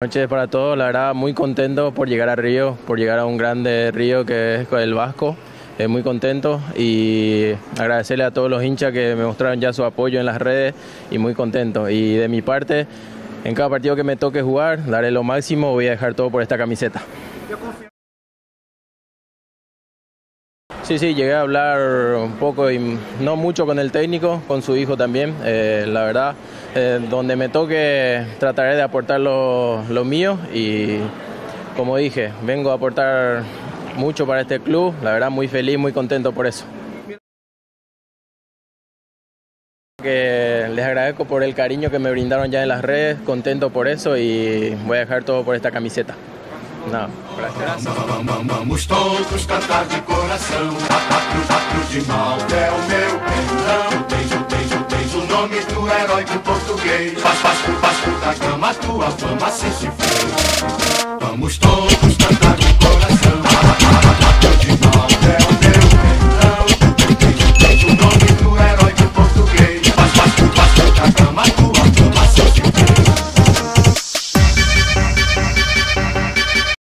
Noches para todos, la verdad muy contento por llegar a Río, por llegar a un grande Río que es el Vasco, eh, muy contento y agradecerle a todos los hinchas que me mostraron ya su apoyo en las redes y muy contento. Y de mi parte, en cada partido que me toque jugar, daré lo máximo, voy a dejar todo por esta camiseta. Sí, sí, llegué a hablar un poco y no mucho con el técnico, con su hijo también, eh, la verdad. Eh, donde me toque trataré de aportar lo, lo, mío y como dije, vengo a aportar mucho para este club, la verdad muy feliz, muy contento por eso. Que les agradezco por el cariño que me brindaron ya en las redes, contento por eso y voy a dejar todo por esta camiseta. Não. Vamos todos cantar de coração. A cruz de Malta é o meu pendão. Tens, tens, tens o nome do herói do português. Faz, faz, faz da cama tua fama assim se fez. Vamos todos